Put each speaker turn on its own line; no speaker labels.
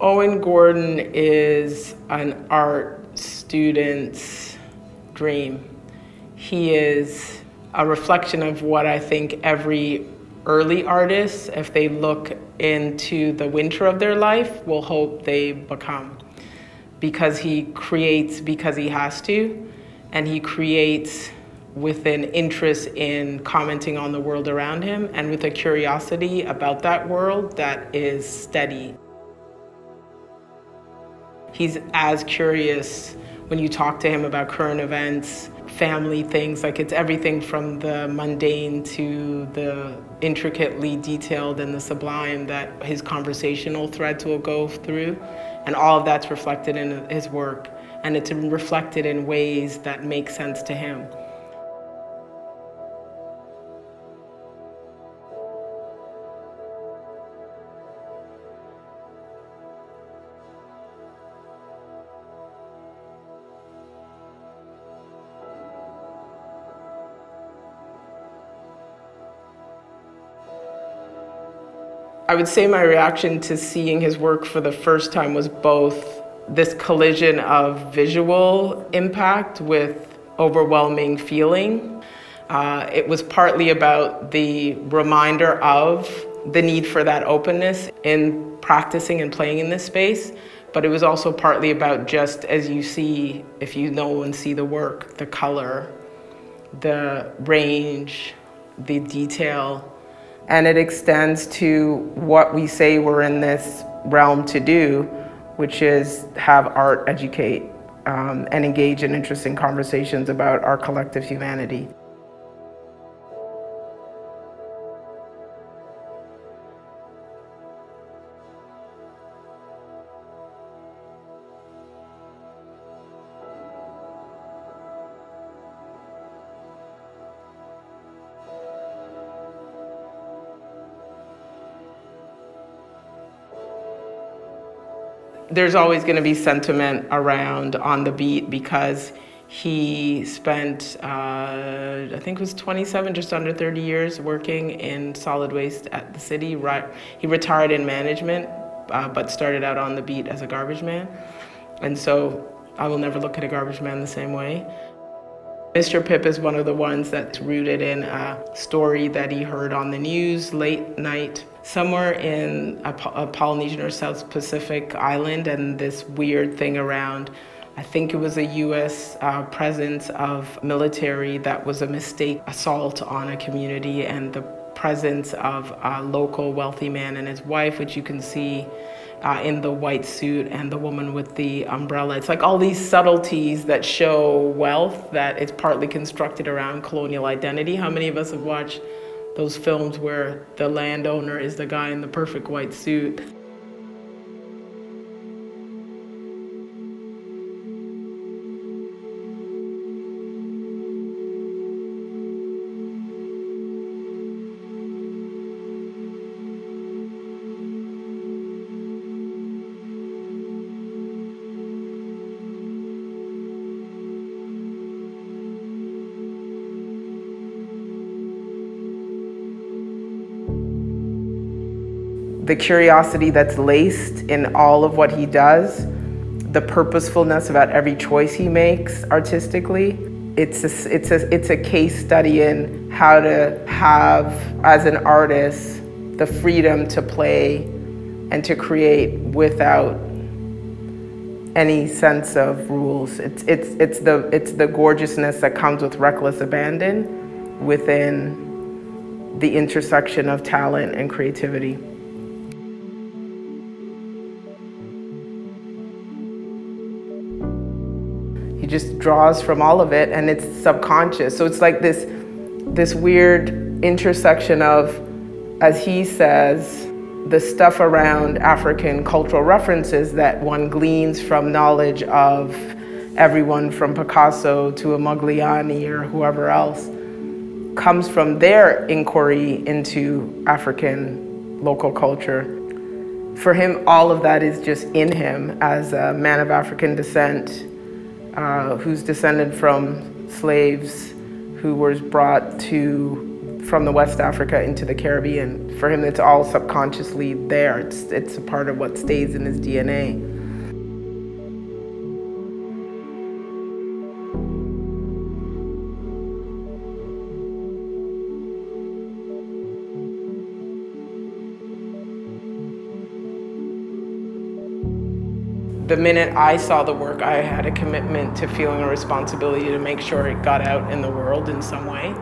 Owen Gordon is an art student's dream. He is a reflection of what I think every early artist, if they look into the winter of their life, will hope they become. Because he creates because he has to, and he creates with an interest in commenting on the world around him and with a curiosity about that world that is steady. He's as curious when you talk to him about current events, family things, like it's everything from the mundane to the intricately detailed and the sublime that his conversational threads will go through. And all of that's reflected in his work. And it's reflected in ways that make sense to him. I would say my reaction to seeing his work for the first time was both this collision of visual impact with overwhelming feeling. Uh, it was partly about the reminder of the need for that openness in practicing and playing in this space, but it was also partly about just as you see, if you know and see the work, the color, the range, the detail, and it extends to what we say we're in this realm to do, which is have art educate um, and engage in interesting conversations about our collective humanity. There's always going to be sentiment around on the beat because he spent, uh, I think it was 27, just under 30 years working in solid waste at the city. He retired in management, uh, but started out on the beat as a garbage man. And so I will never look at a garbage man the same way. Mr. Pip is one of the ones that's rooted in a story that he heard on the news late night somewhere in a, a Polynesian or South Pacific island and this weird thing around I think it was a U.S. Uh, presence of military that was a mistake assault on a community and the presence of a local wealthy man and his wife, which you can see uh, in the white suit and the woman with the umbrella. It's like all these subtleties that show wealth that is partly constructed around colonial identity. How many of us have watched those films where the landowner is the guy in the perfect white suit? The curiosity that's laced in all of what he does, the purposefulness about every choice he makes artistically. It's a, it's, a, it's a case study in how to have, as an artist, the freedom to play and to create without any sense of rules. It's, it's, it's, the, it's the gorgeousness that comes with reckless abandon within the intersection of talent and creativity. Just draws from all of it and it's subconscious. So it's like this, this weird intersection of, as he says, the stuff around African cultural references that one gleans from knowledge of everyone from Picasso to a Modigliani or whoever else comes from their inquiry into African local culture. For him, all of that is just in him as a man of African descent uh, who's descended from slaves who was brought to from the West Africa into the Caribbean. For him, it's all subconsciously there. It's, it's a part of what stays in his DNA. The minute I saw the work, I had a commitment to feeling a responsibility to make sure it got out in the world in some way.